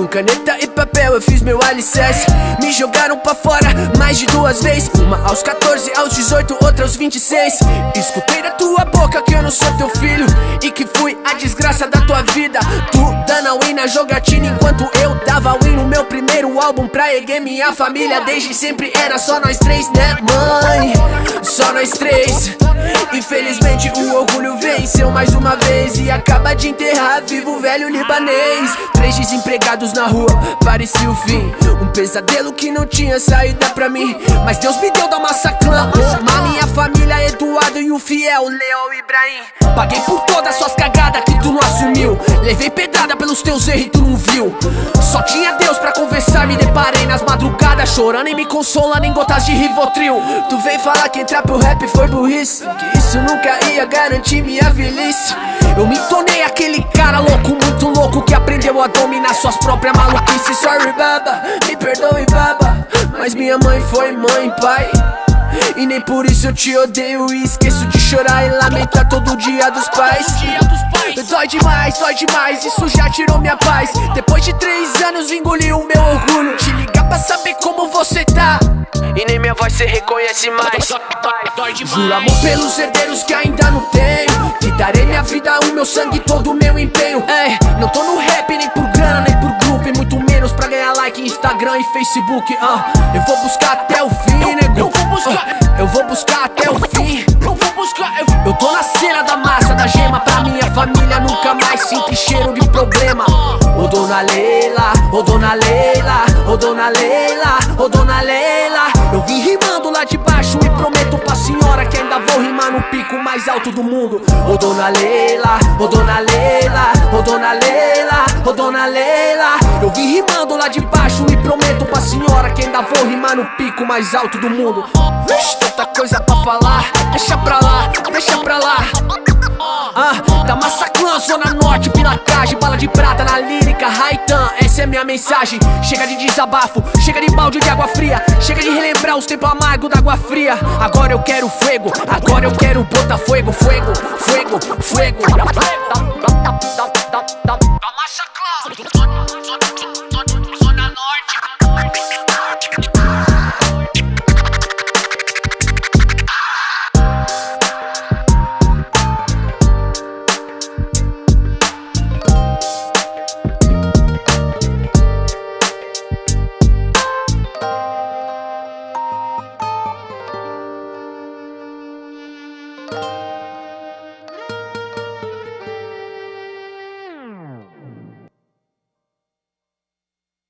Com caneta e papel eu fiz meu alicerce. Me jogaram pra fora mais de duas vezes. Uma aos 14, aos 18, outra aos 26 Escutei da tua boca que eu não sou teu filho E que fui a desgraça da tua vida. Tu dando win na jogatina enquanto eu dava win no meu primeiro álbum Pra erguer minha família. Desde sempre era só nós três, né mãe? Só nós três. Infelizmente o orgulho venceu mais uma vez E acaba de enterrar vivo o velho libanês. Três desempregados na rua, parecia o fim. Um pesadelo que não tinha saída pra mim. Mas Deus me deu da massa clã. Uma minha família, Eduardo e o fiel Leo Ibrahim. Paguei por todas suas cagadas que tu não assumiu. Levei pedrada pelos teus erros e tu não viu. Só tinha Deus pra conversar, me deparei nas madrugadas Chorando e me consolando em gotas de Rivotril. Tu vem falar que entrar pro rap foi burrice Que isso nunca ia garantir minha velhice. Eu me tornei aquele cara louco, muito louco Que aprendeu a dominar suas próprias maluquices. Sorry baba, me perdoe baba Mas minha mãe foi mãe, pai e nem por isso eu te odeio e esqueço de chorar e lamentar todo dia dos pais. Dói demais, dói demais, isso já tirou minha paz. Depois de três anos engoli o meu orgulho. Te ligar pra saber como você tá. E nem minha voz cê reconhece mais. Juro amor pelos herdeiros que ainda não tenho. Que darei minha vida, o meu sangue, todo o meu empenho. Ei, não tô no rap nem por grana, nem por grupo. E muito menos pra ganhar like em Instagram e Facebook. Uh, eu vou buscar até o fim, nego. Buscar, eu vou buscar até o fim. Eu vou buscar, eu, tô na cena da massa, da gema. Pra minha família nunca mais sinto cheiro de problema. Ô dona Leila, ô dona Leila, ô dona Leila, ô dona Leila. Eu vim rimando lá de baixo e prometo pra senhora que ainda vou rimar no pico mais alto do mundo. Ô dona Leila, ô dona Leila, ô dona Leila, ô dona Leila. Eu vim rimando lá de baixo senhora que ainda vou rimar no pico mais alto do mundo. Vixe, tanta coisa pra falar, deixa pra lá, deixa pra lá. Ah, da Massa Clã, Zona Norte, pilacagem, bala de prata na lírica, Raitan, essa é minha mensagem. Chega de desabafo, chega de balde de água fria, chega de relembrar os tempos amargos da água fria. Agora eu quero fogo, agora eu quero botar fogo, fogo, fogo, fogo.